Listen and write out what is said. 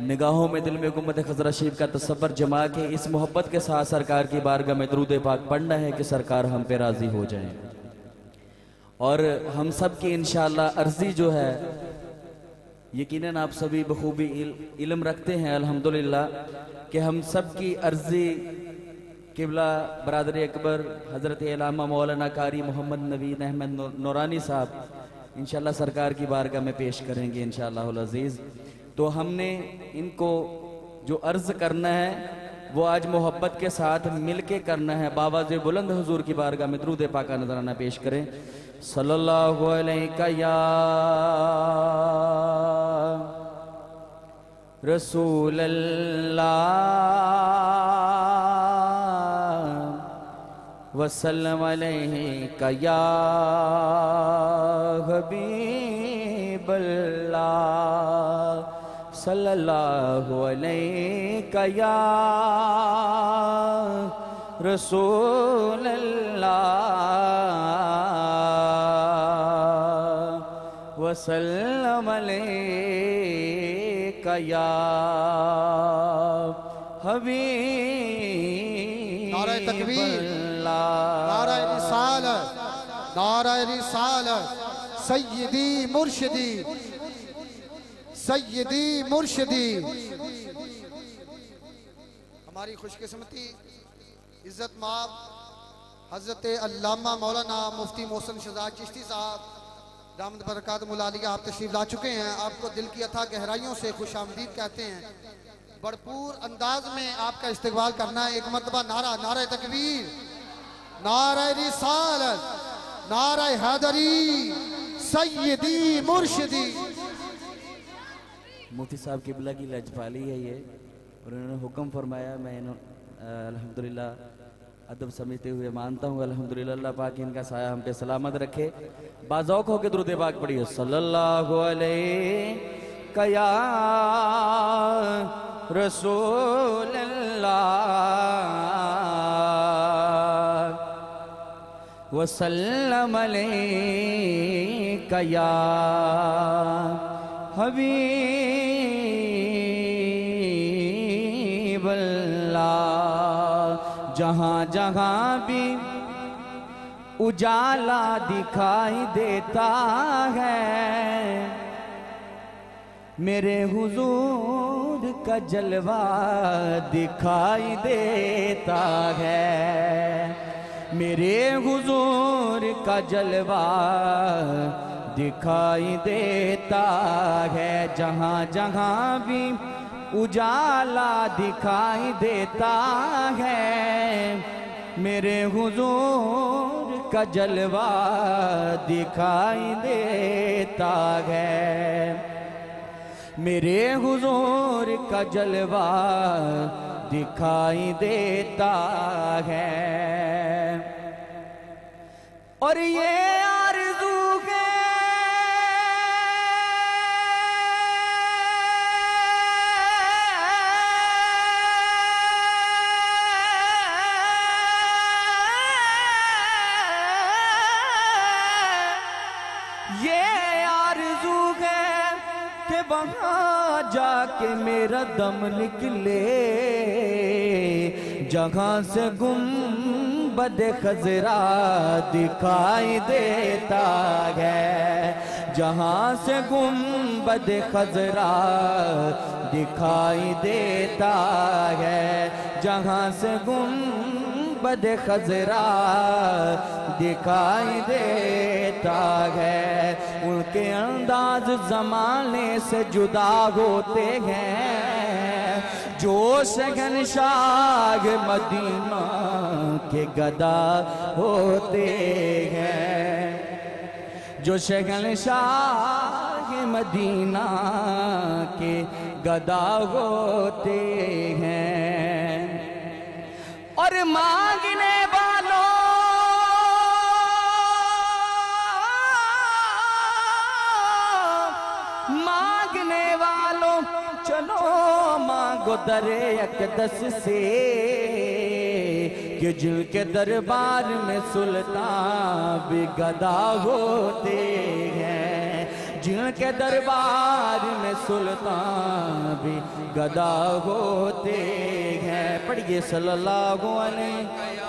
نگاہوں میں دل میں گمت خزرہ شریف کا تصور جما کے اس محبت کے ساتھ سرکار کی بارگاہ میں درود پاک پڑھنا ہے کہ سرکار ہم پہ راضی ہو جائیں اور ہم سب کی انشاءاللہ عرضی جو ہے، یقیناً آپ سبھی بخوبی علم رکھتے ہیں، الحمدللہ، کہ ہم سب کی عرضی قبلہ برادر اکبر، حضرت علامہ مولانا کاری محمد نوید احمد نورانی صاحب، انشاءاللہ سرکار کی بارگاہ میں پیش کریں گے انشاءاللہ العزیز۔ تو ہم نے ان کو جو عرض کرنا ہے، وہ آج محبت کے ساتھ مل کے کرنا ہے۔ باواز بلند حضور کی بارگاہ میں درود پاکہ نظرانہ پیش کریں۔ صلی اللہ علیہ یا رسول اللہ وسلم علیہ یا حبیب اللہ۔ صلی اللہ علیہ یا رسول اللہ وسلم علیہ یا حبیب نعرہ تکبیر نعرہ رسالت نعرہ رسالت سیدی مرشدی سیدی مرشدی. ہماری خوش قسمتی عزت ماب حضرت علامہ مولانا مفتی محسن شہزاد چشتی صاحب دامد برکات ملالیہ آپ تشریف لا چکے ہیں۔ آپ کو دل کی اتھا گہرائیوں سے خوش آمدید کہتے ہیں۔ بڑپور انداز میں آپ کا استقبال کرنا ہے ایک مرتبہ نعرہ نعرہ تکبیر، نعرہ رسالت، نعرہ حیدری، سیدی مرشدی۔ مفتی صاحب قبلہ کی لجپالی ہے یہ، اور انہوں نے حکم فرمایا، میں الحمدللہ ادب سمجھتے ہوئے مانتا ہوں، الحمدللہ اللہ پاک ان کا سایہ ہم پہ سلامت رکھے۔ بازوق ہو کے درود پاک پڑھیے۔ صلی اللہ علیہ یا رسول اللہ، وسلم علیہ یا حبیب اللہ، جہاں جہاں بھی اجالا دکھائی دیتا ہے، میرے حضور کا جلوہ دکھائی دیتا ہے۔ میرے حضور کا جلوہ دکھائی دیتا ہے، جہاں جہاں بھی اجالا دکھائی دیتا ہے۔ میرے حضور کا جلوہ دکھائی دیتا ہے۔ میرے حضور کا جلوہ دکھائی دیتا ہے۔ اور یہ وہاں جا کے میرا دم نکلے جہاں سے گم بد خزرہ دکھائی دیتا ہے۔ جہاں سے گم بد خزرہ دکھائی دیتا ہے، جہاں سے گم بد خزرہ دکھائی دیتا ہے۔ ان کے انداز زمانے سے جدا ہوتے ہیں۔ جو شگن شاگ مدینہ کے گدا ہوتے ہیں۔ جو شگن شاگ مدینہ کے گدا ہوتے ہیں۔ اور مانگنے والوں مانگنے والوں، چلو مانگو در اقدس سے، کہ جل کے دربار میں سلطان بھی گدا ہوتے ہیں۔ جن کے دربار میں سلطان بھی گدا ہوتے ہیں۔ پڑھئے صلی اللہ علیہ